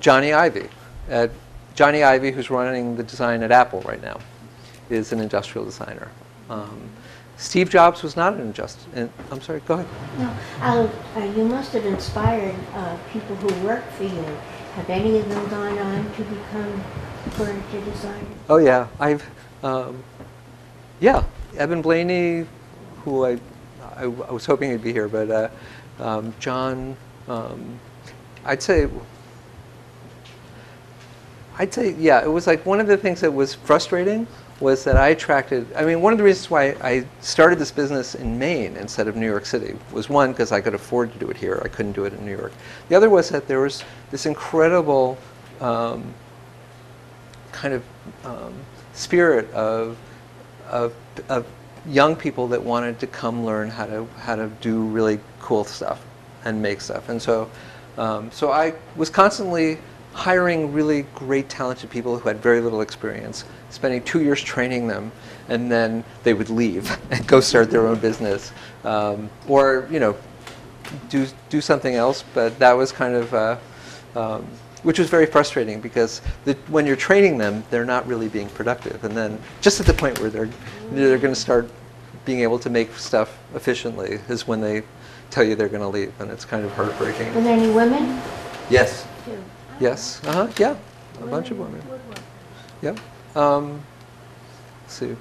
Jony Ive. At Jony Ive, who's running the design at Apple right now, is an industrial designer. Um, Steve Jobs was not an industrial. I'm sorry. Go ahead. No, uh, you must have inspired uh, people who work for you. Have any of them gone on to become designers? Oh yeah, I've. Um, yeah, Evan Blaney, who I, I, I was hoping he'd be here, but uh, um, John. Um, I'd say. I'd say, yeah, it was like one of the things that was frustrating was that I attracted, I mean, one of the reasons why I started this business in Maine instead of New York City was one, because I could afford to do it here. I couldn't do it in New York. The other was that there was this incredible um, kind of um, spirit of, of, of young people that wanted to come learn how to, how to do really cool stuff and make stuff. And so, um, so I was constantly hiring really great, talented people who had very little experience, spending two years training them, and then they would leave and go start their own business, um, or you know, do do something else. But that was kind of, uh, um, which was very frustrating because the, when you're training them, they're not really being productive, and then just at the point where they're they're going to start being able to make stuff efficiently is when they tell you they're going to leave, and it's kind of heartbreaking. Were there any women? Yes. too? Yes. Uh huh. Yeah. A bunch of women. woodworkers. Yep. Um, let's see.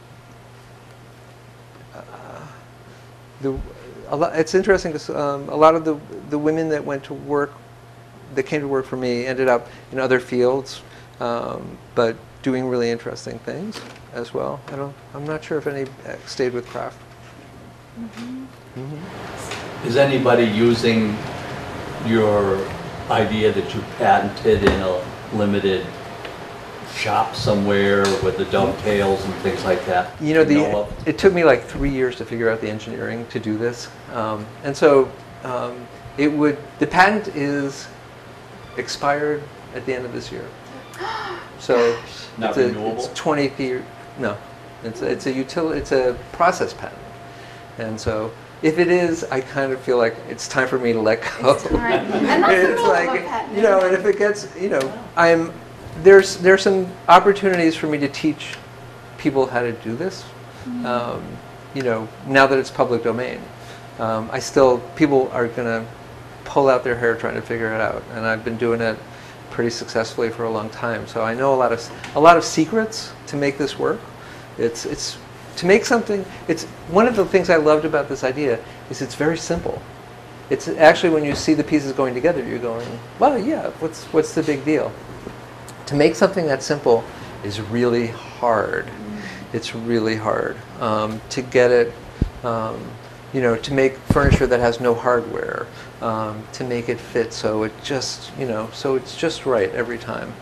Uh, the, a lot, it's interesting because um, a lot of the, the women that went to work, that came to work for me, ended up in other fields, um, but doing really interesting things as well. I don't, I'm not sure if any uh, stayed with craft. Is anybody using your idea that you patented in a limited shop somewhere with the dovetails and things like that? You know, the, of? it took me like three years to figure out the engineering to do this. Um, and so um, it would, the patent is expired at the end of this year. So Not it's a, renewable? it's 20 year, no, it's, a- it's a util, it's a process patent. And so if it is, I kind of feel like it's time for me to let go. It's time. And that's it's a like, patent. you know, and if it gets, you know, I'm, there's, there's some opportunities for me to teach people how to do this. Mm-hmm. Um, you know, now that it's public domain, um, I still, people are going to pull out their hair trying to figure it out. And I've been doing it pretty successfully for a long time. So I know a lot of, a lot of secrets to make this work. It's, it's, to make something, it's, one of the things I loved about this idea is it's very simple. It's actually when you see the pieces going together, you're going, well, yeah, what's, what's the big deal? To make something that simple is really hard. It's really hard um, to get it, um, you know, to make furniture that has no hardware, um, to make it fit so it just, you know, so it's just right every time.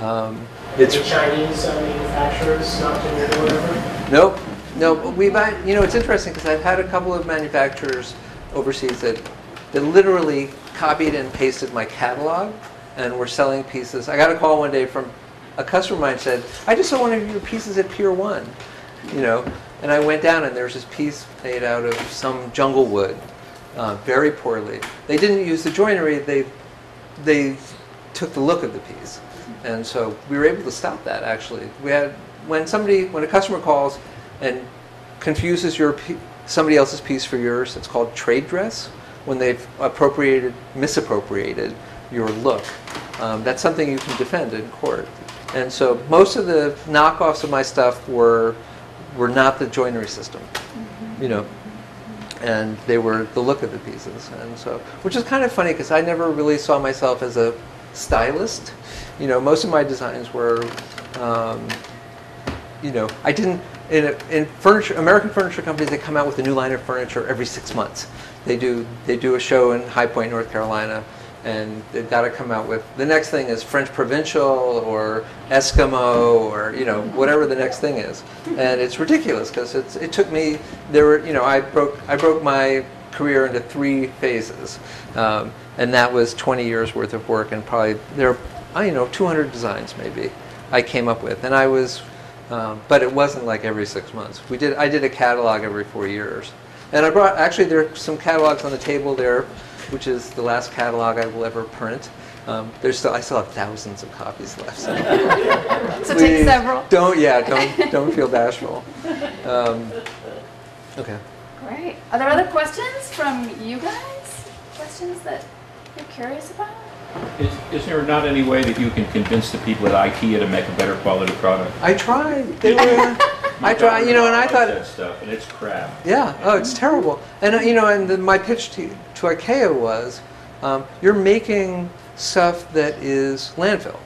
Um, It's the Chinese uh, manufacturers not doing it or whatever. Nope, no. We've you know, it's interesting because I've had a couple of manufacturers overseas that, that literally copied and pasted my catalog and we're selling pieces. I got a call one day from a customer of mine said, I just saw one of your pieces at Pier 1, you know, and I went down and there's this piece made out of some jungle wood, uh, very poorly. They didn't use the joinery, they, they took the look of the piece. And so we were able to stop that actually. We had, when somebody, when a customer calls and confuses your, somebody else's piece for yours, it's called trade dress, when they've appropriated, misappropriated your look. Um, that's something you can defend in court. And so most of the knockoffs of my stuff were, were not the joinery system, you know, and they were the look of the pieces. And so, which is kind of funny because I never really saw myself as a stylist. You know, most of my designs were, um, you know, I didn't. In, in furniture, American furniture companies, they come out with a new line of furniture every six months. They do they do a show in High Point, North Carolina, and they've got to come out with the next thing is French Provincial or Eskimo or you know whatever the next thing is, and it's ridiculous because it's it took me there were you know I broke I broke my career into three phases, um, and that was 20 years worth of work and probably there I you know 200 designs maybe I came up with, and I was um, but it wasn't like every six months. We did. I did a catalog every four years, and I brought. Actually, there are some catalogs on the table there, which is the last catalog I will ever print. Um, there's still. I still have thousands of copies left. So, So take several. Don't. Yeah. Don't. Don't feel bashful. Um, okay. Great. Are there other questions from you guys? Questions that you're curious about? Is, is there not any way that you can convince the people at IKEA to make a better quality product? I tried. They were. I tried. You know, and I thought. that stuff, and it's crap. Yeah. Oh, it's terrible. And uh, you know, and the, my pitch to to IKEA was, um, you're making stuff that is landfill.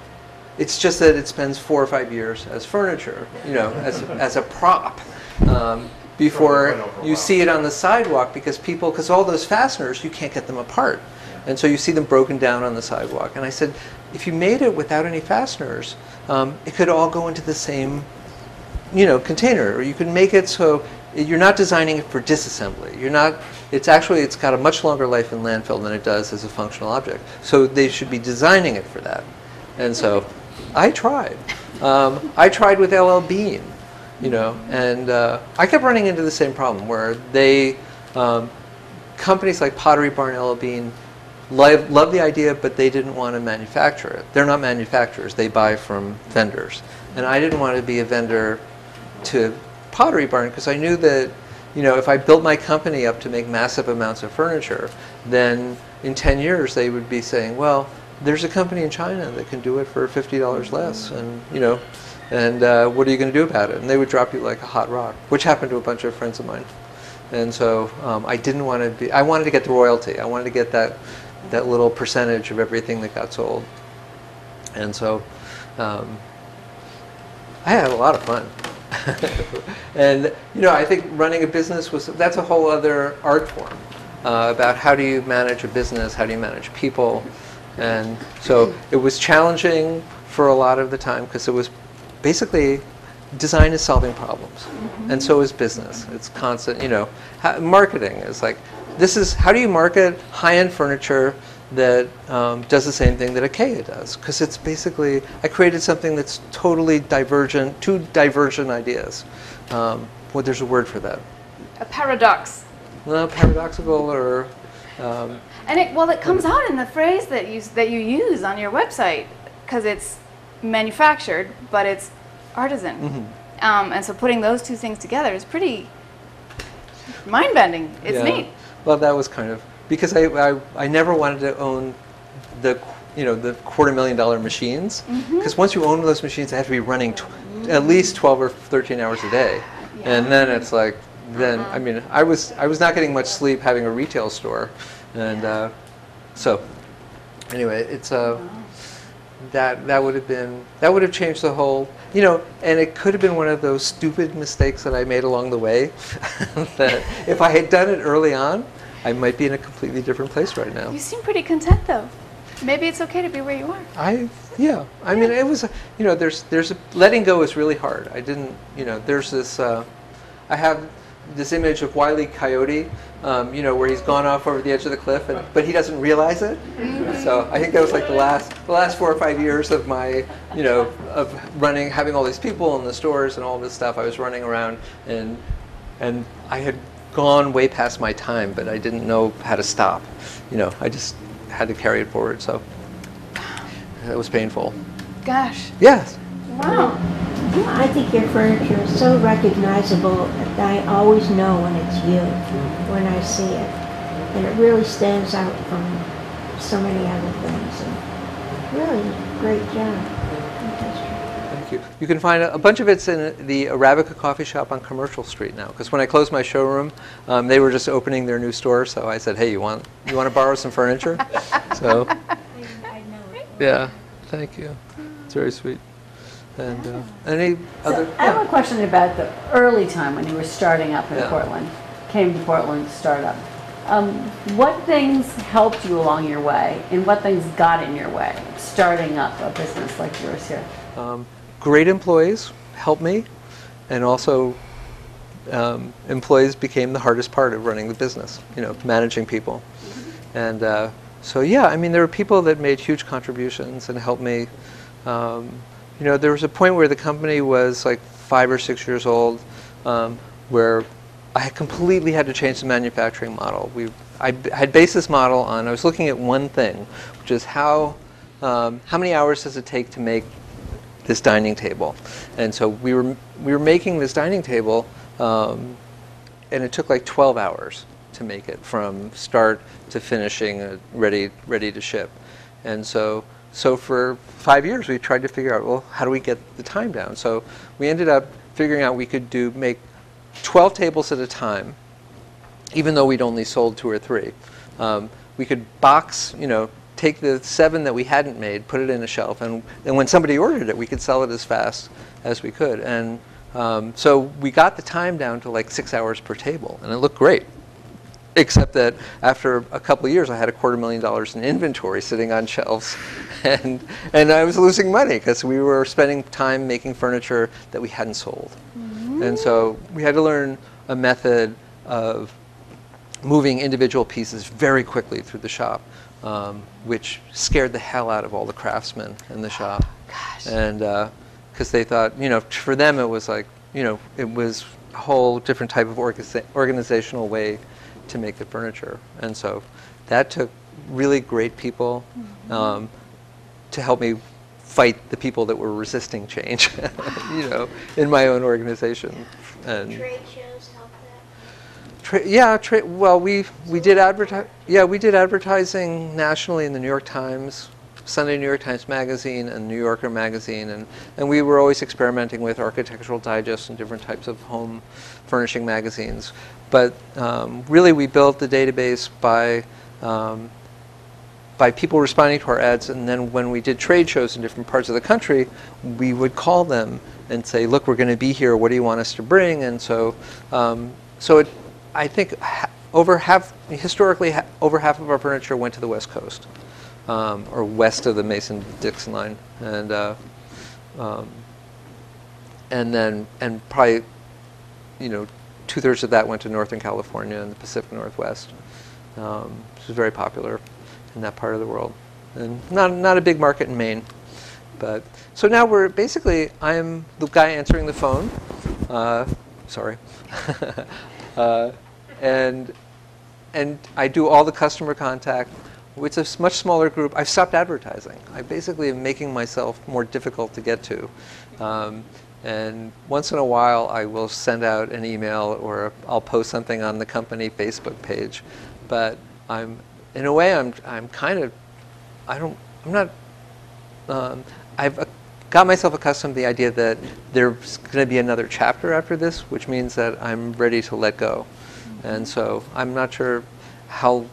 It's just that it spends four or five years as furniture, you know, as as a prop. Um, before you see it on the sidewalk because people because all those fasteners you can't get them apart and so you see them broken down on the sidewalk and i said if you made it without any fasteners um, it could all go into the same you know container or you can make it so you're not designing it for disassembly. You're not it's actually it's got a much longer life in landfill than it does as a functional object. So they should be designing it for that. And so i tried. Um, i tried with L.L. Bean you know and uh, i kept running into the same problem where they um, companies like pottery barn L.L. Bean love, love the idea but they didn't want to manufacture it. They're not manufacturers. They buy from vendors. And i didn't want to be a vendor to Pottery Barn because I knew that, you know, if I built my company up to make massive amounts of furniture, then in 10 years they would be saying, well, there's a company in China that can do it for $50 less, and you know, and uh, what are you going to do about it? And they would drop you like a hot rock, which happened to a bunch of friends of mine. And so um, I didn't want to be. I wanted to get the royalty. I wanted to get that that little percentage of everything that got sold. And so um, I had a lot of fun. and you know, I think running a business was that's a whole other art form uh, about how do you manage a business, how do you manage people, and so it was challenging for a lot of the time because it was basically design is solving problems, and so is business. It's constant. You know, ha- marketing is like this is how do you market high-end furniture that um, does the same thing that IKEA does because it's basically I created something that's totally divergent, two divergent ideas. Um, well, there's a word for that. A paradox. Well, paradoxical or um, And it, well, it comes out in the phrase that you, that you use on your website because it's manufactured, but it's artisan. Mm-hmm. Um, and so putting those two things together is pretty mind bending. It's yeah. neat. Well, that was kind of because I, I I never wanted to own the you know the quarter million dollar machines. Because once you own those machines, they have to be running at least 12 or 13 hours a day, and then it's like then I mean I was I was not getting much sleep having a retail store, and uh, so anyway it's uh, that that would have been that would have changed the whole you know and it could have been one of those stupid mistakes that I made along the way that if I had done it early on I might be in a completely different place right now. You seem pretty content though. Maybe it's okay to be where you are. I yeah. I mean, it was you know there's there's a, letting go is really hard. I didn't you know there's this uh, I have this image of Wile E. Coyote, um, you know, where he's gone off over the edge of the cliff, and, but he doesn't realize it. So I think that was like the last the last four or five years of my, you know, of running, having all these people in the stores and all this stuff. I was running around and and I had gone way past my time, but I didn't know how to stop. You know, I just had to carry it forward. So it was painful. Gosh. Yes. Wow. I think your furniture is so recognizable that I always know when it's you, when I see it. And it really stands out from so many other things. And really, great job. Fantastic. Thank you. You can find a, a bunch of it's in the Arabica Coffee Shop on Commercial Street now. Because when I closed my showroom, um, they were just opening their new store. So I said, "Hey, you want you want to borrow some furniture?" so I know it. yeah, thank you. It's very sweet. And uh, any So other? I have yeah. a question about the early time when you were starting up in Yeah. Portland, came to Portland to start up. Um, what things helped you along your way, and what things got in your way starting up a business like yours here? Um, great employees helped me, and also um, employees became the hardest part of running the business. You know, managing people, and uh, so yeah, I mean, there were people that made huge contributions and helped me. Um, you know, there was a point where the company was like five or six years old, um, where I completely had to change the manufacturing model. We, I had based this model on, I was looking at one thing, which is how, um, how many hours does it take to make this dining table? And so we were, we were making this dining table, um, and it took like 12 hours to make it from start to finishing, uh, ready, ready to ship. And so, so for five years, we tried to figure out, well, how do we get the time down? So we ended up figuring out we could do make 12 tables at a time, even though we'd only sold two or three. Um, we could box, you know, take the seven that we hadn't made, put it in a shelf, and, and when somebody ordered it, we could sell it as fast as we could. And um, so we got the time down to like six hours per table, and it looked great. Except that after a couple of years, I had a quarter million dollars in inventory sitting on shelves, and and I was losing money because we were spending time making furniture that we hadn't sold, and so we had to learn a method of moving individual pieces very quickly through the shop, um, which scared the hell out of all the craftsmen in the shop. Gosh. And because they thought, you know, for them it was like, you know, it was a whole different type of organiza- organizational way to make the furniture. And so that took really great people um, to help me fight the people that were resisting change, you know, in my own organization. And Trade shows help that? Tra- yeah, well, we we did advertise. Yeah, we did advertising nationally in the New York Times, Sunday New York Times Magazine, and New Yorker Magazine, and and we were always experimenting with Architectural Digest and different types of home furnishing magazines. But um, really, we built the database by. Um, by people responding to our ads, and then when we did trade shows in different parts of the country, we would call them and say, "Look, we're going to be here. What do you want us to bring?" And so, um, so it, I think over half, historically, over half of our furniture went to the West Coast, um, or west of the Mason-Dixon line, and uh, um, and then and probably, you know, two thirds of that went to Northern California and the Pacific Northwest. Um, which is very popular in that part of the world, and not not a big market in Maine. But so now we're basically I'm the guy answering the phone. Uh, sorry, uh, and and I do all the customer contact. It's a much smaller group. I've stopped advertising. I basically am making myself more difficult to get to. Um, and once in a while, I will send out an email or I'll post something on the company Facebook page. But I'm, in a way, I'm, I'm kind of, I don't, I'm not um, I've got myself accustomed to the idea that there's going to be another chapter after this, which means that I'm ready to let go. And so I'm not sure how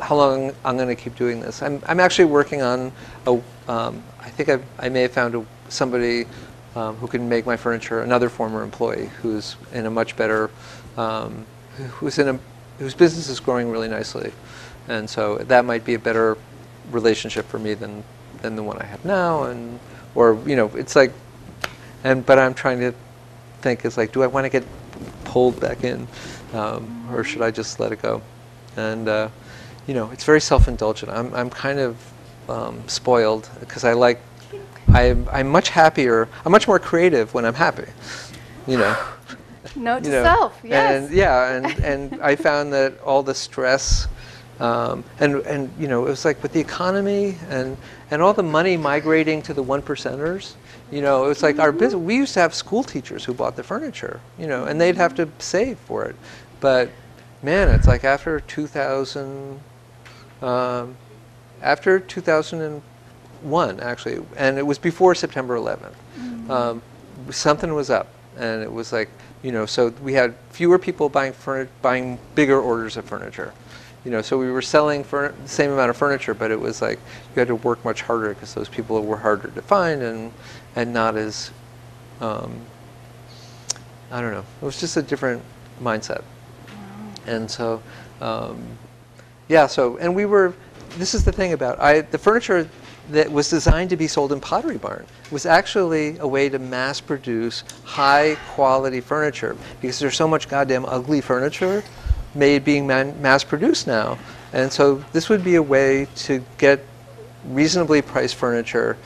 how long I'm going to keep doing this. I'm I'm actually working on a. Um, I think I've, I may have found a, somebody um, who can make my furniture. Another former employee who's in a much better, um, who's in a whose business is growing really nicely, and so that might be a better relationship for me than than the one I have now, and or you know, it's like, and but I'm trying to think is like, do I want to get pulled back in, um, or should I just let it go? And uh, you know, it's very self-indulgent. I'm I'm kind of um, spoiled because I like. I'm, I'm much happier. I'm much more creative when I'm happy. You know. Note to know, self, yes. And yeah, and, and I found that all the stress, um, and and you know, it was like with the economy and and all the money migrating to the one percenters. You know, it was like our business. We used to have school teachers who bought the furniture. You know, and they'd have to save for it. But man, it's like after 2000, um, after 2001 actually, and it was before September 11th. Um, something was up, and it was like you know, so we had fewer people buying furni- buying bigger orders of furniture. You know, so we were selling for the same amount of furniture, but it was like you had to work much harder because those people were harder to find and and not as um, I don't know. It was just a different mindset. And so, um, yeah. So, and we were. This is the thing about I the furniture that was designed to be sold in Pottery Barn was actually a way to mass produce high quality furniture because there's so much goddamn ugly furniture made being man, mass produced now. And so this would be a way to get reasonably priced furniture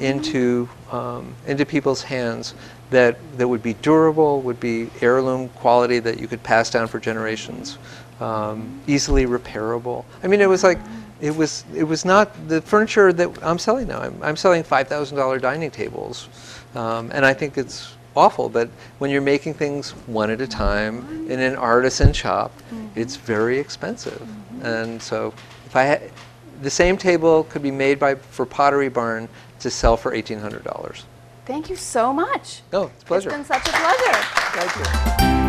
into um, into people's hands that that would be durable, would be heirloom quality that you could pass down for generations, um, easily repairable. I mean, it was like it was it was not the furniture that I'm selling now. I'm, I'm selling five thousand dollar dining tables, um, and I think it's awful. But when you're making things one at a time in an artisan shop, mm-hmm. it's very expensive. And so if I had the same table could be made by for Pottery Barn to sell for eighteen hundred dollars. Thank you so much. No, it's a pleasure. It's been such a pleasure. Thank you.